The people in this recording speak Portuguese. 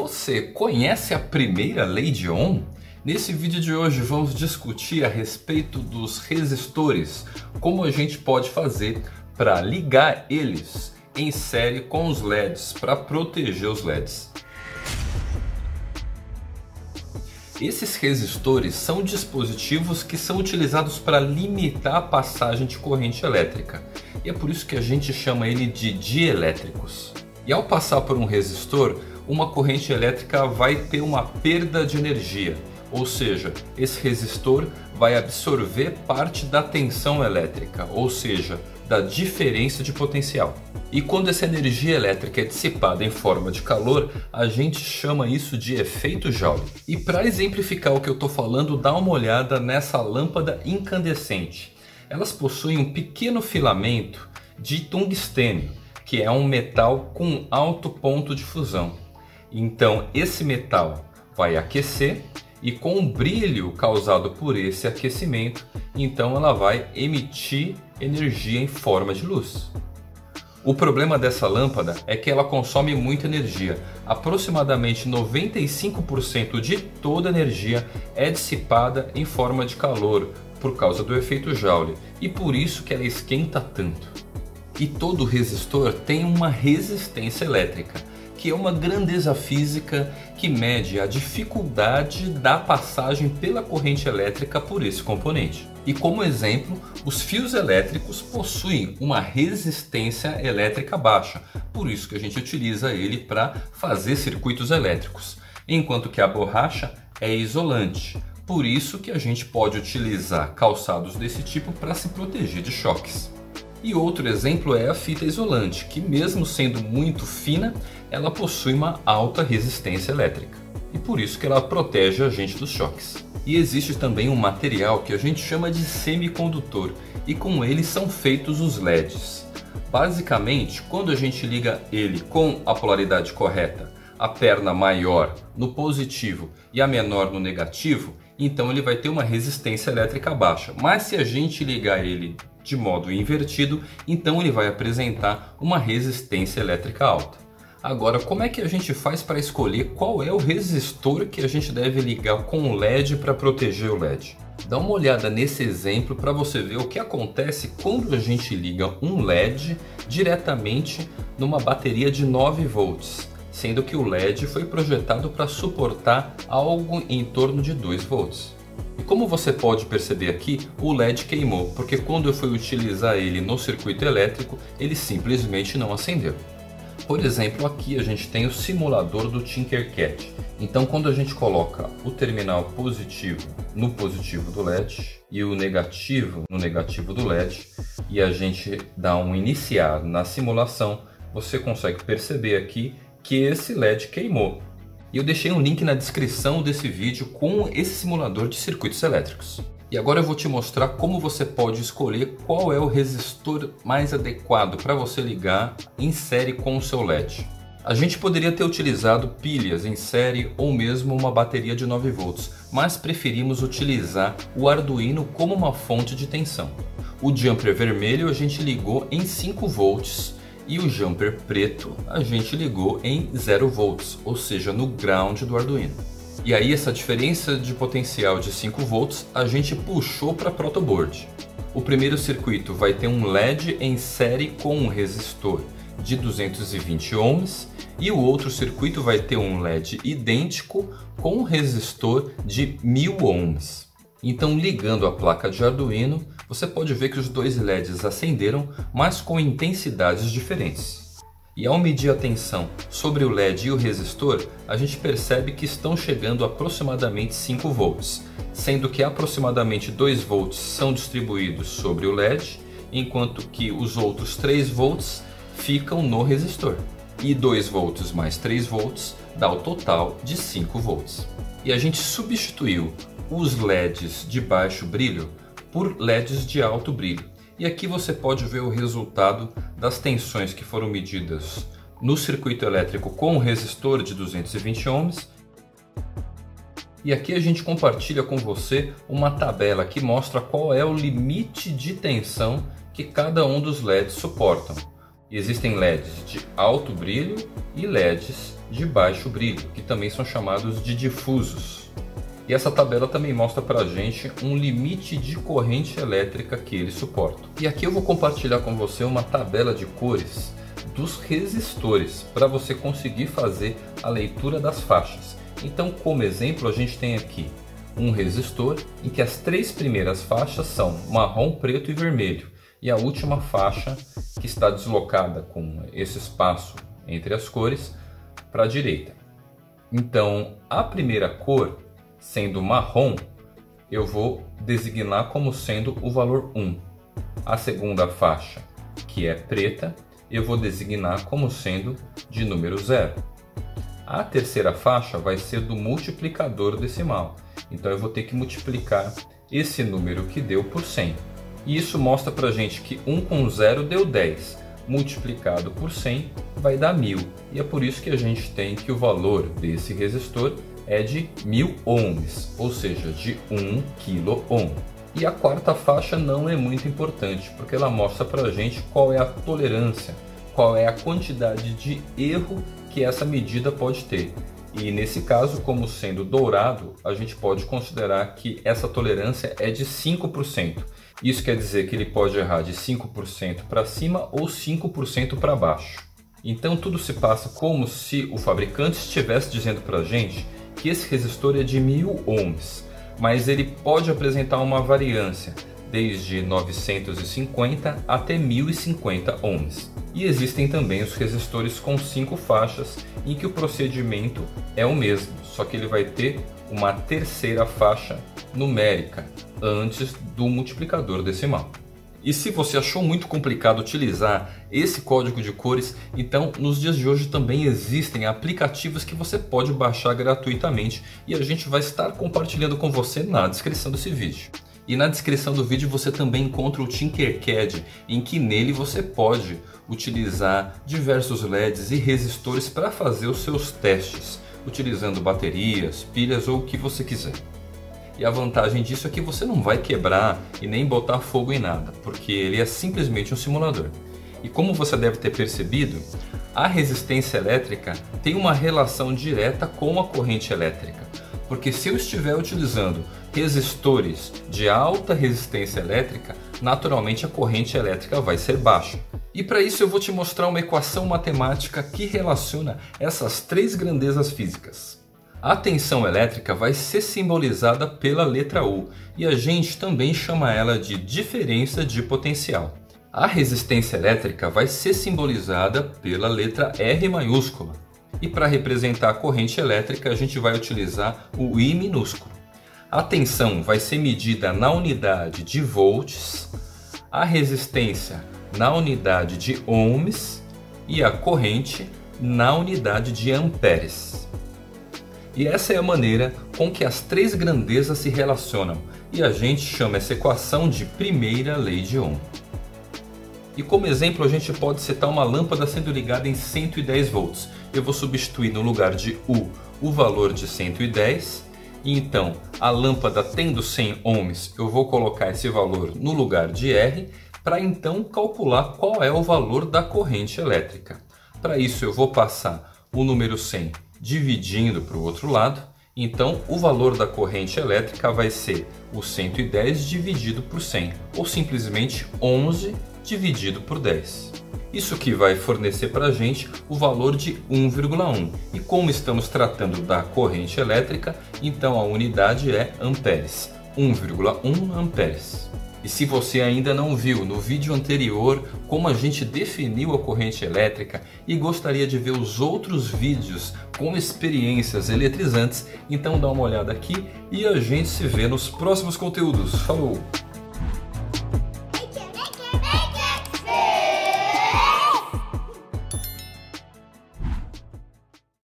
Você conhece a primeira lei de Ohm? Nesse vídeo de hoje vamos discutir a respeito dos resistores, como a gente pode fazer para ligar eles em série com os LEDs para proteger os LEDs. Esses resistores são dispositivos que são utilizados para limitar a passagem de corrente elétrica e é por isso que a gente chama ele de dielétricos. E ao passar por um resistor, uma corrente elétrica vai ter uma perda de energia, ou seja, esse resistor vai absorver parte da tensão elétrica, ou seja, da diferença de potencial. E quando essa energia elétrica é dissipada em forma de calor, a gente chama isso de efeito Joule. E para exemplificar o que eu estou falando, dá uma olhada nessa lâmpada incandescente. Elas possuem um pequeno filamento de tungstênio, que é um metal com alto ponto de fusão. Então esse metal vai aquecer e com o brilho causado por esse aquecimento, então ela vai emitir energia em forma de luz. O problema dessa lâmpada é que ela consome muita energia. Aproximadamente 95% de toda a energia é dissipada em forma de calor por causa do efeito Joule e por isso que ela esquenta tanto. E todo resistor tem uma resistência elétrica que é uma grandeza física que mede a dificuldade da passagem pela corrente elétrica por esse componente. E como exemplo, os fios elétricos possuem uma resistência elétrica baixa, por isso que a gente utiliza ele para fazer circuitos elétricos, enquanto que a borracha é isolante. Por isso que a gente pode utilizar calçados desse tipo para se proteger de choques. E outro exemplo é a fita isolante, que mesmo sendo muito fina, ela possui uma alta resistência elétrica. E por isso que ela protege a gente dos choques. E existe também um material que a gente chama de semicondutor, e com ele são feitos os LEDs. Basicamente, quando a gente liga ele com a polaridade correta, a perna maior no positivo e a menor no negativo, então ele vai ter uma resistência elétrica baixa. Mas se a gente ligar ele de modo invertido, então ele vai apresentar uma resistência elétrica alta. Agora, como é que a gente faz para escolher qual é o resistor que a gente deve ligar com o LED para proteger o LED? Dá uma olhada nesse exemplo para você ver o que acontece quando a gente liga um LED diretamente numa bateria de 9 volts, sendo que o LED foi projetado para suportar algo em torno de 2 volts. E como você pode perceber aqui, o LED queimou, porque quando eu fui utilizar ele no circuito elétrico, ele simplesmente não acendeu. Por exemplo, aqui a gente tem o simulador do Tinkercad. Então, quando a gente coloca o terminal positivo no positivo do LED e o negativo no negativo do LED e a gente dá um iniciar na simulação, você consegue perceber aqui que esse LED queimou. E eu deixei um link na descrição desse vídeo com esse simulador de circuitos elétricos. E agora eu vou te mostrar como você pode escolher qual é o resistor mais adequado para você ligar em série com o seu LED. A gente poderia ter utilizado pilhas em série ou mesmo uma bateria de 9 volts, mas preferimos utilizar o Arduino como uma fonte de tensão. O jumper vermelho a gente ligou em 5 volts e o jumper preto a gente ligou em 0 volts, ou seja, no ground do Arduino. E aí essa diferença de potencial de 5 volts a gente puxou para protoboard. O primeiro circuito vai ter um LED em série com um resistor de 220 ohms e o outro circuito vai ter um LED idêntico com um resistor de 1000 ohms. Então ligando a placa de Arduino, você pode ver que os dois LEDs acenderam, mas com intensidades diferentes. E ao medir a tensão sobre o LED e o resistor, a gente percebe que estão chegando a aproximadamente 5 volts, sendo que aproximadamente 2 volts são distribuídos sobre o LED, enquanto que os outros 3 volts ficam no resistor. E 2 volts mais 3 volts dá o total de 5 volts. E a gente substituiu os LEDs de baixo brilho por LEDs de alto brilho. E aqui você pode ver o resultado das tensões que foram medidas no circuito elétrico com o resistor de 220 ohms. E aqui a gente compartilha com você uma tabela que mostra qual é o limite de tensão que cada um dos LEDs suportam. Existem LEDs de alto brilho e LEDs de baixo brilho, que também são chamados de difusos. E essa tabela também mostra para a gente um limite de corrente elétrica que eles suportam. E aqui eu vou compartilhar com você uma tabela de cores dos resistores para você conseguir fazer a leitura das faixas. Então, como exemplo, a gente tem aqui um resistor em que as três primeiras faixas são marrom, preto e vermelho, e a última faixa que está deslocada com esse espaço entre as cores para a direita. Então, a primeira cor, sendo marrom, eu vou designar como sendo o valor 1. A segunda faixa, que é preta, eu vou designar como sendo de número 0. A terceira faixa vai ser do multiplicador decimal, então eu vou ter que multiplicar esse número que deu por 100. E isso mostra para gente que 1 com 0 deu 10, multiplicado por 100 vai dar 1000. E é por isso que a gente tem que o valor desse resistor é de 1000 ohms, ou seja, de 1 kΩ. E a quarta faixa não é muito importante, porque ela mostra para a gente qual é a tolerância, qual é a quantidade de erro que essa medida pode ter. E nesse caso, como sendo dourado, a gente pode considerar que essa tolerância é de 5%. Isso quer dizer que ele pode errar de 5% para cima ou 5% para baixo. Então tudo se passa como se o fabricante estivesse dizendo para a gente que esse resistor é de 1000 ohms, mas ele pode apresentar uma variância desde 950 até 1050 ohms. E existem também os resistores com 5 faixas, em que o procedimento é o mesmo, só que ele vai ter uma terceira faixa numérica antes do multiplicador decimal. E se você achou muito complicado utilizar esse código de cores, então nos dias de hoje também existem aplicativos que você pode baixar gratuitamente e a gente vai estar compartilhando com você na descrição desse vídeo. E na descrição do vídeo você também encontra o Tinkercad, em que nele você pode utilizar diversos LEDs e resistores para fazer os seus testes, utilizando baterias, pilhas ou o que você quiser. E a vantagem disso é que você não vai quebrar e nem botar fogo em nada, porque ele é simplesmente um simulador. E como você deve ter percebido, a resistência elétrica tem uma relação direta com a corrente elétrica. Porque se eu estiver utilizando resistores de alta resistência elétrica, naturalmente a corrente elétrica vai ser baixa. E para isso eu vou te mostrar uma equação matemática que relaciona essas três grandezas físicas. A tensão elétrica vai ser simbolizada pela letra U e a gente também chama ela de diferença de potencial. A resistência elétrica vai ser simbolizada pela letra R maiúscula. E para representar a corrente elétrica, a gente vai utilizar o I minúsculo. A tensão vai ser medida na unidade de volts, a resistência na unidade de ohms e a corrente na unidade de amperes. E essa é a maneira com que as três grandezas se relacionam, e a gente chama essa equação de primeira lei de Ohm. E como exemplo, a gente pode citar uma lâmpada sendo ligada em 110 volts. Eu vou substituir no lugar de U o valor de 110, e então a lâmpada tendo 100 ohms, eu vou colocar esse valor no lugar de R, para então calcular qual é o valor da corrente elétrica. Para isso eu vou passar o número 100 dividindo para o outro lado, então o valor da corrente elétrica vai ser o 110 dividido por 100, ou simplesmente 11 dividido por 10. Isso que vai fornecer para a gente o valor de 1,1. E como estamos tratando da corrente elétrica, então a unidade é amperes. 1,1 amperes. E se você ainda não viu no vídeo anterior como a gente definiu a corrente elétrica e gostaria de ver os outros vídeos com experiências eletrizantes, então dá uma olhada aqui e a gente se vê nos próximos conteúdos. Falou!